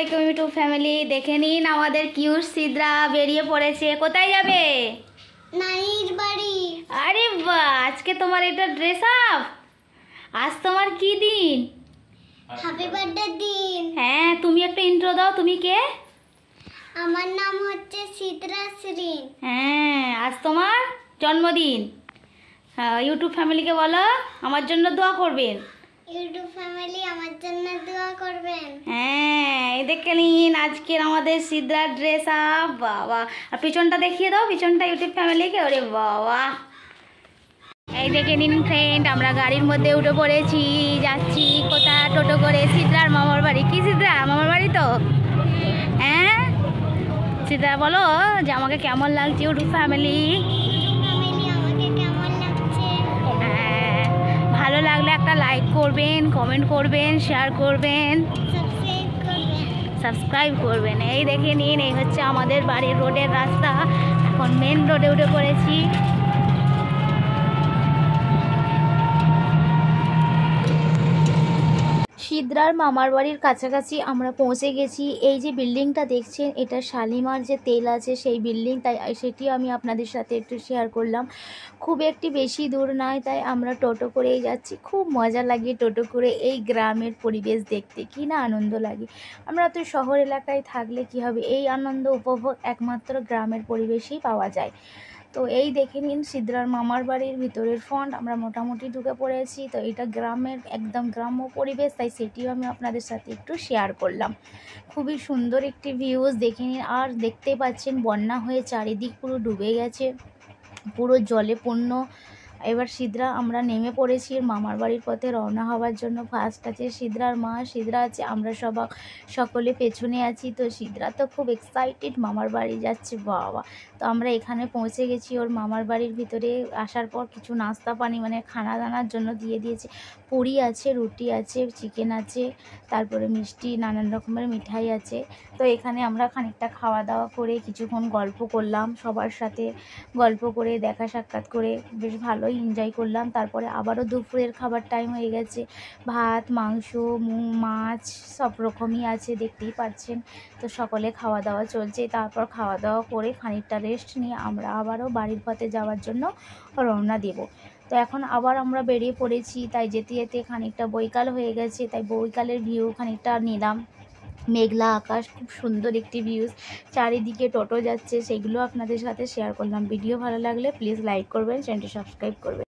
আলাইকুম YouTube family দেখে নিন আমাদের কিউট সিদ্রা বেরিয়ে পড়েছে। কোথায় যাবে? নানির বাড়ি। আরে বাহ আজকে তোমার এটা ড্রেস আপ আজ তোমার কি দিন? হ্যাপি বার্থডে দিন হ্যাঁ তুমি একটা ইন্ট্রো দাও তুমি কে? আমার নাম হচ্ছে সিদ্রা শ্রীন। হ্যাঁ আজ তোমার জন্মদিন। হ্যাঁ, ইউটিউব ফ্যামিলিকে বলো আমার জন্য দোয়া করবেন। ইউটিউব ফ্যামিলি আমার জন্য দোয়া করবেন। হ্যাঁ এই দেখে নিন আজকের আমাদের সিদ্রার ড্রেস আপ বাবা। আর পিছনটা দেখিয়ে দাও, পিছনটা ইউটিউব ফ্যামিলিকে ওরে বাবা। এই দেখে নিন ফ্রেন্ড আমরা গাড়ির মধ্যে উঠে পড়েছি, যাচ্ছি কোথা টোটো করে। সিদ্রার মামার বাড়ি। কি সিদ্রা মামার বাড়ি তো? হ্যাঁ? সিদ্রা বলো, যে আমাকে কেমন লাগছে ইউটিউব ফ্যামিলি ভালো লাগলে একটা লাইক করবেন কমেন্ট করবেন শেয়ার করবেন। সাবস্ক্রাইব করবেন। এই দেখে নিন, এই হচ্ছে আমাদের বাড়ির রোডের রাস্তা। এখন মেন রোডে উঠে পড়েছি। সিদ্রার মামার বাড়ির কাছাকাছি আমরা পৌঁছে গেছি। এই যে বিল্ডিংটা দেখছেন, এটা শালিমার যে তেল আছে সেই বিল্ডিং। তাই সেটি আমি আপনাদের সাথে একটু শেয়ার করলাম। খুব একটি বেশি দূর নয়, তাই আমরা টোটো করেই যাচ্ছি। খুব মজা লাগে টোটো করে এই গ্রামের পরিবেশ দেখতে। কি না আনন্দ লাগে। আমরা তো শহর এলাকায় থাকলে কি হবে? এই আনন্দ উপভোগ একমাত্র গ্রামের পরিবেশেই পাওয়া যায়। তো এই দেখে নিন সিদ্রার মামার বাড়ির ভিতরের ফন্ট আমরা মোটামুটি ঢুকে পড়েছি। তো এটা গ্রামের একদম গ্রাম্য পরিবেশ, তাই সেটিও আমি আপনাদের সাথে একটু শেয়ার করলাম। খুবই সুন্দর একটি ভিউজ দেখে নিন, আর দেখতে পাচ্ছেন বন্যা হয়ে চারিদিক পুরো ডুবে গেছে। পুরো জলে পূর্ণ এবার সিদ্রা, আমরা নেমে পড়েছি। মামার বাড়ির পথে রওনা হওয়ার জন্য ফার্স্ট আছে সিদ্রার মা সিদ্রা আছে, আমরা সবা, সকলে পেছনে আছি। তো সিদ্রা তো খুব এক্সাইটেড মামার বাড়ি যাচ্ছে, বাবা। তো আমরা এখানে পৌঁছে গেছি। ওর মামার বাড়ির ভিতরে আসার পর কিছু নাস্তা, পানি মানে খানা দানার জন্য দিয়ে দিয়েছে। পুরি আছে, রুটি আছে চিকেন আছে, তারপরে মিষ্টি, নানান রকমের মিঠাই আছে। তো এখানে আমরা খানিকটা খাওয়া দাওয়া করে কিছুক্ষণ গল্প করলাম। সবার সাথে গল্প করে দেখা সাক্ষাৎ করে, বেশ ভালোই এনজয় করলাম। তারপরে আবারও দুপুরের খাবার টাইম হয়ে গেছে। ভাত, মাংস মাছ সব রকমই আছে, দেখতেই পাচ্ছেন। তো সকলে খাওয়া দাওয়া চলছে। তারপর খাওয়া দাওয়া করে খানিকটা রেস্ট নিয়ে আমরা আবারও বাড়ির পথে যাওয়ার জন্য রওনা দেব। তো এখন আবার আমরা বেরিয়ে পড়েছি, তাই যেতে যেতে খানিকটা বৈকাল হয়ে গেছে, তাই বৈকালের ভিউ খানিকটা নিলাম। মেঘলা আকাশ, খুব সুন্দর একটি ভিউজ চারিদিকে টোটো যাচ্ছে, সেগুলো আপনাদের সাথে শেয়ার করলাম। ভিডিও ভালো লাগলে প্লিজ লাইক করবেন চ্যানেলটি সাবস্ক্রাইব করবেন।